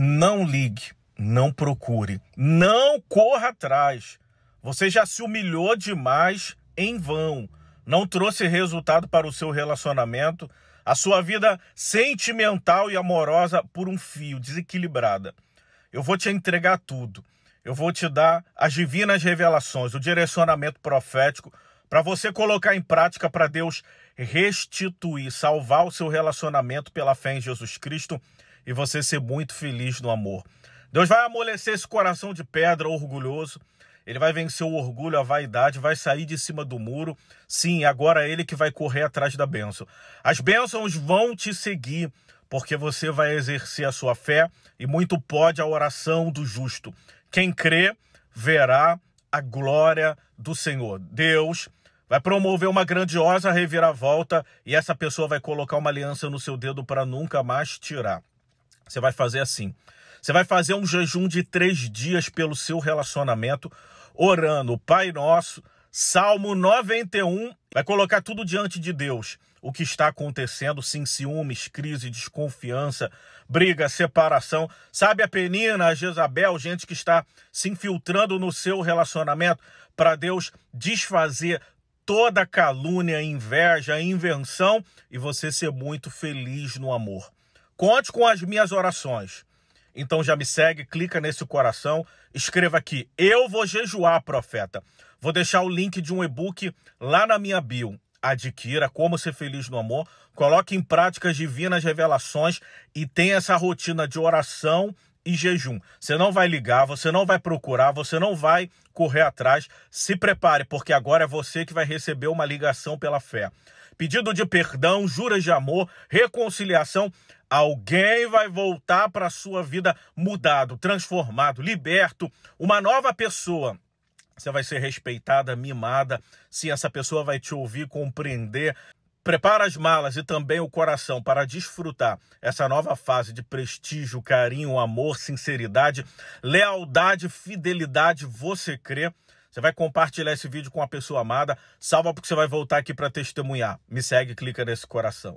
não ligue, não procure, não corra atrás. Você já se humilhou demais em vão. Não trouxe resultado para o seu relacionamento, a sua vida sentimental e amorosa por um fio, desequilibrada. Eu vou te entregar tudo. Eu vou te dar as divinas revelações, o direcionamento profético para você colocar em prática para Deus restituir, salvar o seu relacionamento pela fé em Jesus Cristo e você ser muito feliz no amor. Deus vai amolecer esse coração de pedra orgulhoso. Ele vai vencer o orgulho, a vaidade, vai sair de cima do muro. Sim, agora é ele que vai correr atrás da bênção. As bênçãos vão te seguir, porque você vai exercer a sua fé e muito pode a oração do justo. Quem crê, verá a glória do Senhor. Deus vai promover uma grandiosa reviravolta e essa pessoa vai colocar uma aliança no seu dedo para nunca mais tirar. Você vai fazer assim. Você vai fazer um jejum de três dias pelo seu relacionamento, orando Pai Nosso, Salmo 91, vai colocar tudo diante de Deus. O que está acontecendo, sim, ciúmes, crise, desconfiança, briga, separação. Sabe a Penina, a Jezabel, gente que está se infiltrando no seu relacionamento para Deus desfazer toda calúnia, inveja, invenção e você ser muito feliz no amor. Conte com as minhas orações. Então já me segue, clica nesse coração, escreva aqui: Eu vou jejuar, profeta. Vou deixar o link de um e-book lá na minha bio. Adquira Como Ser Feliz no Amor, coloque em práticas divinas revelações e tenha essa rotina de oração e jejum. Você não vai ligar, você não vai procurar, você não vai correr atrás. Se prepare, porque agora é você que vai receber uma ligação pela fé. Pedido de perdão, juras de amor, reconciliação. Alguém vai voltar para a sua vida mudado, transformado, liberto, uma nova pessoa. Você vai ser respeitada, mimada. Sim, essa pessoa vai te ouvir, compreender, Prepara as malas e também o coração para desfrutar essa nova fase de prestígio, carinho, amor, sinceridade, lealdade, fidelidade. Você crê? Você vai compartilhar esse vídeo com a pessoa amada. Salva porque você vai voltar aqui para testemunhar. Me segue, clica nesse coração.